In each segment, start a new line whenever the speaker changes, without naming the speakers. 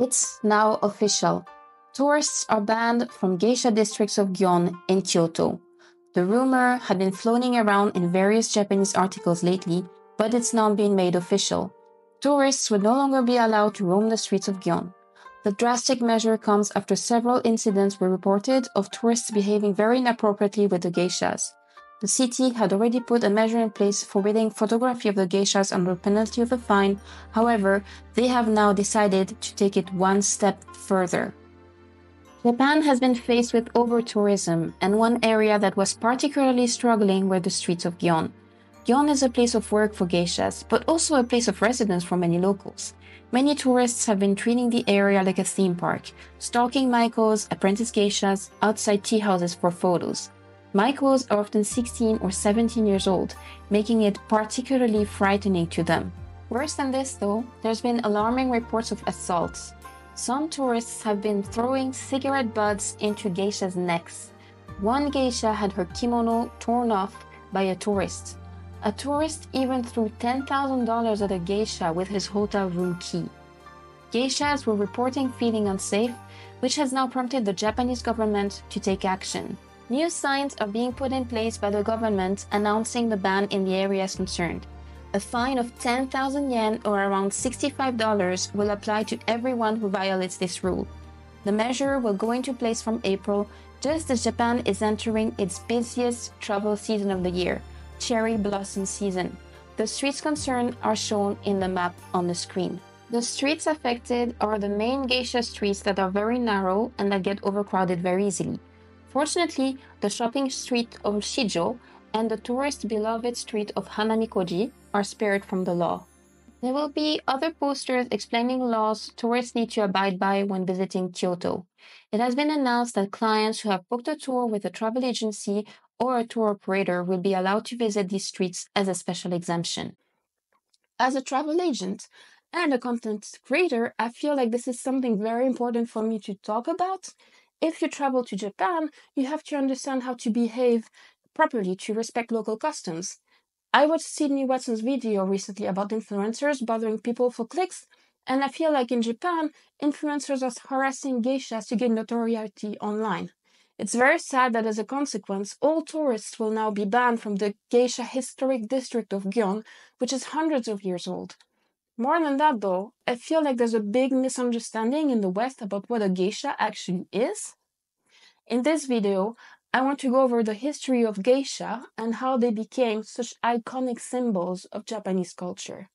It's now official. Tourists are banned from geisha districts of Gion in Kyoto. The rumor had been floating around in various Japanese articles lately, but it's now been made official. Tourists will no longer be allowed to roam the streets of Gion. The drastic measure comes after several incidents were reported of tourists behaving very inappropriately with the geishas. The city had already put a measure in place forbidding photography of the geishas under penalty of a fine. However, they have now decided to take it one step further. Japan has been faced with over tourism, and one area that was particularly struggling were the streets of Gion. Gion is a place of work for geishas, but also a place of residence for many locals. Many tourists have been treating the area like a theme park, stalking maikos, apprentice geishas, outside tea houses for photos. Maikos are often 16 or 17 years old, making it particularly frightening to them. Worse than this, though, there's been alarming reports of assaults. Some tourists have been throwing cigarette butts into geishas' necks. One geisha had her kimono torn off by a tourist. A tourist even threw $10,000 at a geisha with his hotel room key. Geishas were reporting feeling unsafe, which has now prompted the Japanese government to take action. New signs are being put in place by the government announcing the ban in the areas concerned. A fine of 10,000 yen or around $65 will apply to everyone who violates this rule. The measure will go into place from April, just as Japan is entering its busiest travel season of the year cherry blossom season. The streets concerned are shown in the map on the screen. The streets affected are the main geisha streets that are very narrow and that get overcrowded very easily. Fortunately, the shopping street of Shijo and the tourist beloved street of Hanamikoji are spared from the law. There will be other posters explaining laws tourists need to abide by when visiting Kyoto. It has been announced that clients who have booked a tour with a travel agency or a tour operator will be allowed to visit these streets as a special exemption. As a travel agent and a content creator, I feel like this is something very important for me to talk about. If you travel to Japan, you have to understand how to behave properly to respect local customs. I watched Sydney Watson's video recently about influencers bothering people for clicks, and I feel like in Japan, influencers are harassing geishas to gain notoriety online. It's very sad that as a consequence, all tourists will now be banned from the geisha historic district of Gion, which is hundreds of years old. More than that, though, I feel like there's a big misunderstanding in the West about what a geisha actually is. In this video, I want to go over the history of geisha and how they became such iconic symbols of Japanese culture.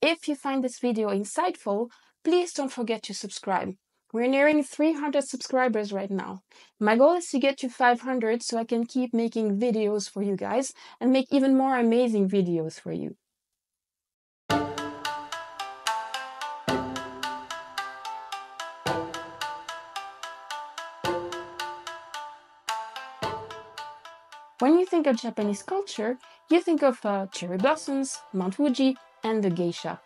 If you find this video insightful, please don't forget to subscribe. We're nearing 300 subscribers right now. My goal is to get to 500 so I can keep making videos for you guys and make even more amazing videos for you. Think of Japanese culture, you think of uh, cherry blossoms, Mount Fuji, and the geisha.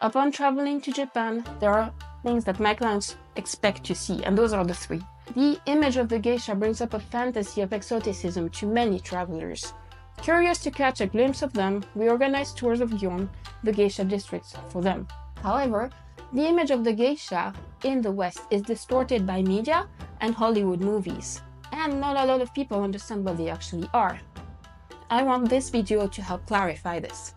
Upon traveling to Japan, there are things that my clients expect to see, and those are the three. The image of the geisha brings up a fantasy of exoticism to many travelers. Curious to catch a glimpse of them, we organize tours of Gion, the geisha districts, for them. However, the image of the geisha in the West is distorted by media and Hollywood movies, and not a lot of people understand what they actually are. I want this video to help clarify this.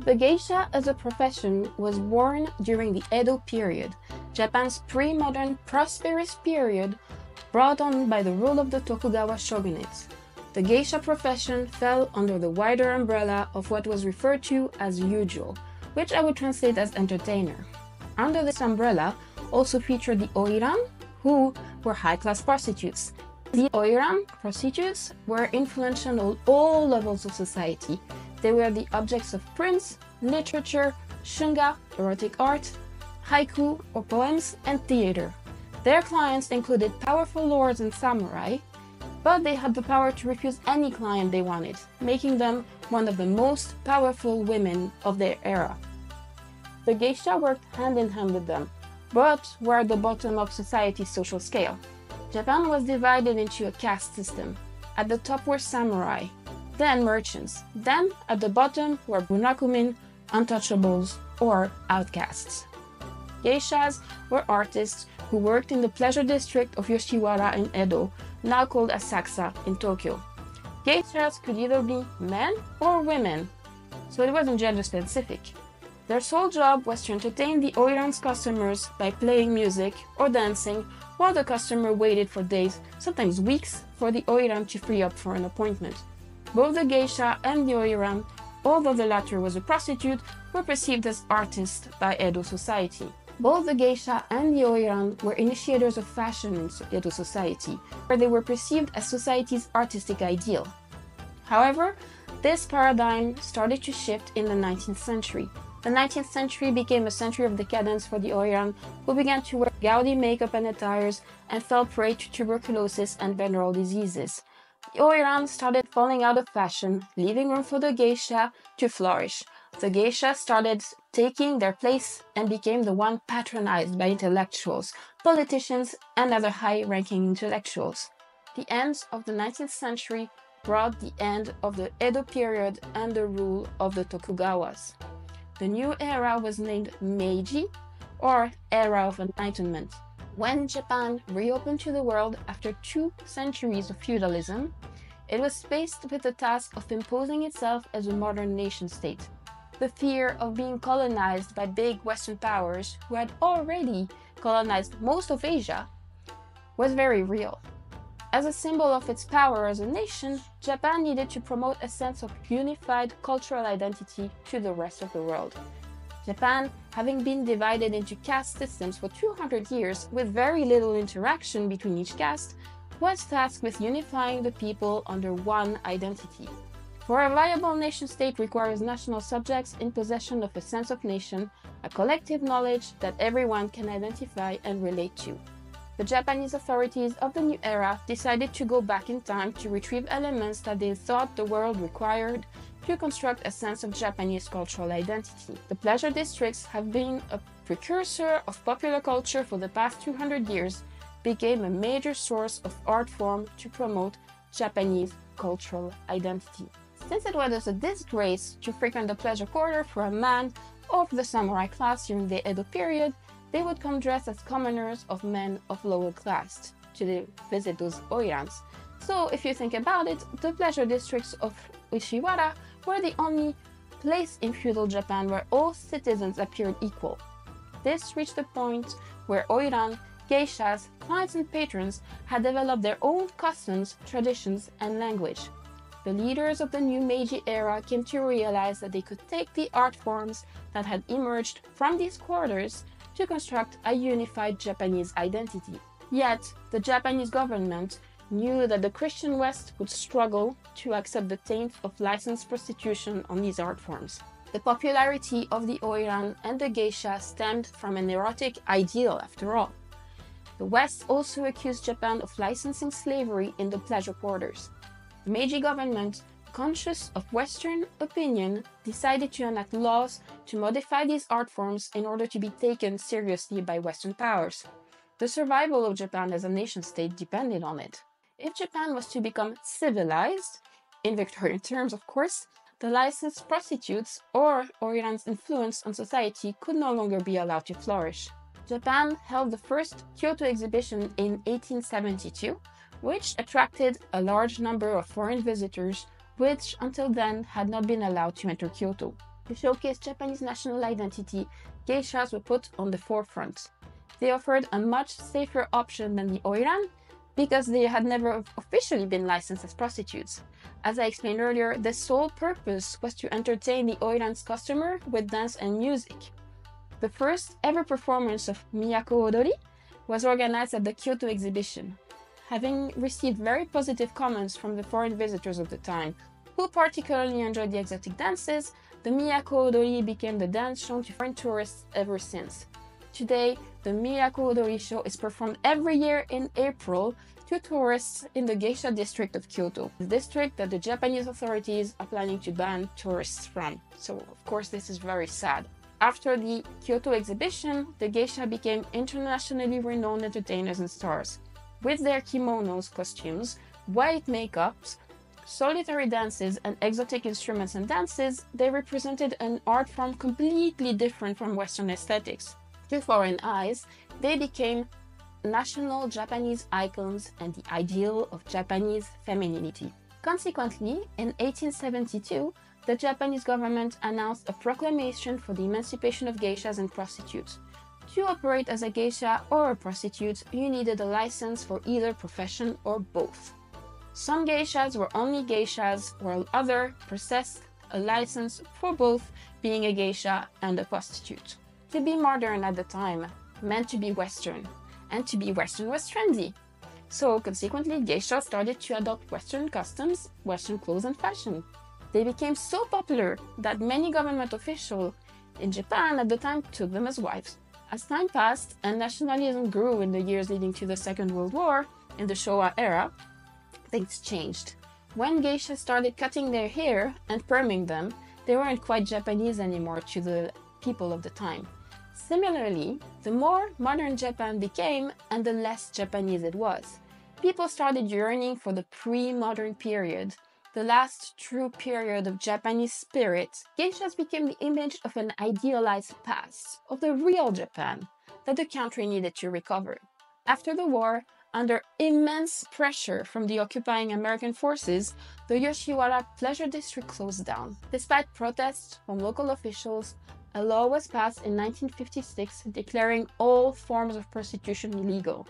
The geisha as a profession was born during the Edo period, Japan's pre modern prosperous period brought on by the rule of the Tokugawa shogunate. The geisha profession fell under the wider umbrella of what was referred to as yujo, which I would translate as entertainer. Under this umbrella also featured the oiran, who were high class prostitutes. The oiran prostitutes were influential on all levels of society, they were the objects of prints, literature, shunga, erotic art, haiku or poems, and theater. Their clients included powerful lords and samurai, but they had the power to refuse any client they wanted, making them one of the most powerful women of their era. The geisha worked hand in hand with them, but were at the bottom of society's social scale. Japan was divided into a caste system. At the top were samurai, then merchants. Then, at the bottom, were burakumin, untouchables, or outcasts. Geishas were artists who worked in the pleasure district of Yoshiwara in Edo, now called Asakusa in Tokyo. Geishas could either be men or women, so it wasn't gender specific. Their sole job was to entertain the Oiran's customers by playing music or dancing while the customer waited for days, sometimes weeks, for the Oiran to free up for an appointment. Both the geisha and the Oiran, although the latter was a prostitute, were perceived as artists by Edo society. Both the geisha and the oiran were initiators of fashion in Edo society, where they were perceived as society's artistic ideal. However, this paradigm started to shift in the 19th century. The 19th century became a century of decadence for the oiran, who began to wear gaudy makeup and attires and fell prey to tuberculosis and venereal diseases. The oiran started falling out of fashion, leaving room for the geisha to flourish the geisha started taking their place and became the one patronized by intellectuals, politicians, and other high ranking intellectuals. The end of the 19th century brought the end of the Edo period and the rule of the Tokugawas. The new era was named Meiji, or Era of Enlightenment. When Japan reopened to the world after two centuries of feudalism, it was faced with the task of imposing itself as a modern nation state the fear of being colonized by big Western powers who had already colonized most of Asia was very real. As a symbol of its power as a nation, Japan needed to promote a sense of unified cultural identity to the rest of the world. Japan, having been divided into caste systems for 200 years with very little interaction between each caste, was tasked with unifying the people under one identity. For a viable nation state requires national subjects in possession of a sense of nation, a collective knowledge that everyone can identify and relate to. The Japanese authorities of the new era decided to go back in time to retrieve elements that they thought the world required to construct a sense of Japanese cultural identity. The pleasure districts have been a precursor of popular culture for the past 200 years, became a major source of art form to promote Japanese cultural identity since it was a disgrace to frequent the pleasure quarter for a man of the samurai class during the Edo period, they would come dressed as commoners of men of lower class to visit those oirans. So if you think about it, the pleasure districts of Yoshiwara were the only place in feudal Japan where all citizens appeared equal. This reached the point where oiran, geishas, clients and patrons had developed their own customs, traditions, and language. The leaders of the new Meiji era came to realize that they could take the art forms that had emerged from these quarters to construct a unified Japanese identity. Yet, the Japanese government knew that the Christian West would struggle to accept the taint of licensed prostitution on these art forms. The popularity of the oiran and the geisha stemmed from an erotic ideal, after all. The West also accused Japan of licensing slavery in the pleasure quarters. The Meiji government, conscious of Western opinion, decided to enact laws to modify these art forms in order to be taken seriously by Western powers. The survival of Japan as a nation state depended on it. If Japan was to become civilized, in Victorian terms of course, the licensed prostitutes or Oiran's influence on society could no longer be allowed to flourish. Japan held the first Kyoto exhibition in 1872 which attracted a large number of foreign visitors, which until then had not been allowed to enter Kyoto. To showcase Japanese national identity, geishas were put on the forefront. They offered a much safer option than the oiran because they had never officially been licensed as prostitutes. As I explained earlier, the sole purpose was to entertain the oiran's customer with dance and music. The first ever performance of Miyako Odori was organized at the Kyoto exhibition having received very positive comments from the foreign visitors of the time, who particularly enjoyed the exotic dances, the Miyako Odori became the dance shown to foreign tourists ever since. Today, the Miyako Odori show is performed every year in April to tourists in the Geisha district of Kyoto, the district that the Japanese authorities are planning to ban tourists from. So, of course, this is very sad. After the Kyoto exhibition, the geisha became internationally renowned entertainers and stars with their kimonos, costumes, white makeups, solitary dances, and exotic instruments and dances, they represented an art form completely different from Western aesthetics. to foreign eyes, they became national Japanese icons and the ideal of Japanese femininity. Consequently, in 1872, the Japanese government announced a proclamation for the emancipation of geishas and prostitutes. To operate as a geisha or a prostitute, you needed a license for either profession or both. Some geishas were only geishas, while others possessed a license for both being a geisha and a prostitute. To be modern at the time meant to be Western, and to be Western was trendy. So, consequently, geishas started to adopt Western customs, Western clothes, and fashion. They became so popular that many government officials in Japan at the time took them as wives. As time passed and nationalism grew in the years leading to the Second World War, in the Showa era, things changed. When geishas started cutting their hair and perming them, they weren't quite Japanese anymore to the people of the time. Similarly, the more modern Japan became and the less Japanese it was. People started yearning for the pre modern period, the last true period of Japanese spirit. Geishas became the image of an idealized past, of the real Japan, that the country needed to recover. After the war, under immense pressure from the occupying American forces, the Yoshiwara pleasure district closed down. Despite protests from local officials, a law was passed in 1956 declaring all forms of prostitution illegal,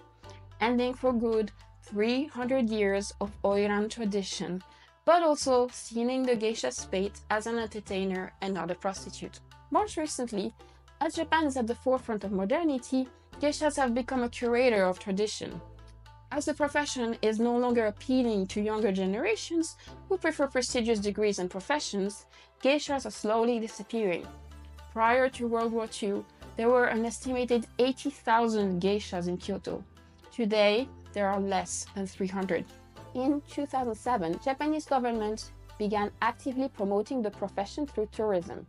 ending for good 300 years of Oiran tradition, but also sealing the geisha's fate as an entertainer and not a prostitute. Most recently, as Japan is at the forefront of modernity, geishas have become a curator of tradition. As the profession is no longer appealing to younger generations who prefer prestigious degrees and professions, geishas are slowly disappearing. Prior to World War II, there were an estimated 80,000 geishas in Kyoto. Today, there are less than 300. In 2007, Japanese government began actively promoting the profession through tourism.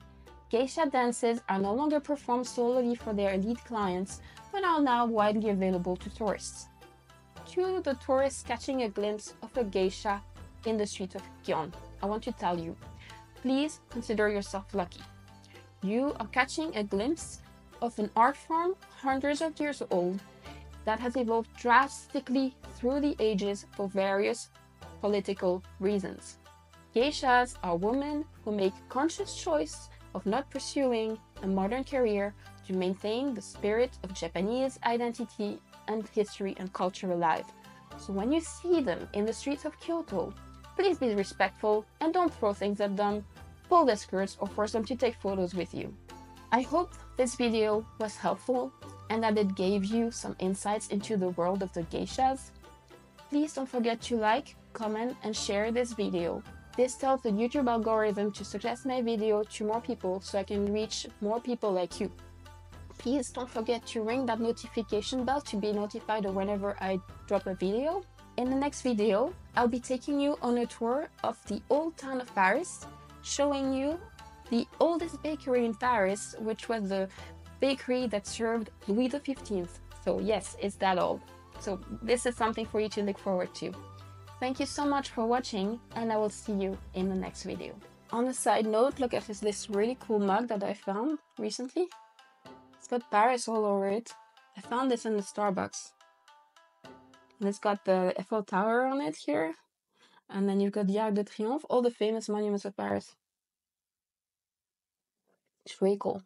Geisha dances are no longer performed solely for their elite clients, but are now widely available to tourists. To the tourists catching a glimpse of a geisha in the street of Gion, I want to tell you, please consider yourself lucky you are catching a glimpse of an art form hundreds of years old that has evolved drastically through the ages for various political reasons. Geishas are women who make conscious choice of not pursuing a modern career to maintain the spirit of Japanese identity and history and culture alive. So when you see them in the streets of Kyoto, please be respectful and don't throw things at them pull their skirts or force them to take photos with you. I hope this video was helpful and that it gave you some insights into the world of the geishas. Please don't forget to like, comment and share this video. This tells the YouTube algorithm to suggest my video to more people so I can reach more people like you. Please don't forget to ring that notification bell to be notified whenever I drop a video. In the next video, I'll be taking you on a tour of the old town of Paris showing you the oldest bakery in Paris, which was the bakery that served Louis XV. So, yes, it's that old. So, this is something for you to look forward to. Thank you so much for watching, and I will see you in the next video. On a side note, look at this, this really cool mug that I found recently. It's got Paris all over it. I found this in the Starbucks. And it's got the Eiffel Tower on it here. And then you've got the Arc de Triomphe, all the famous monuments of Paris. It's really cool.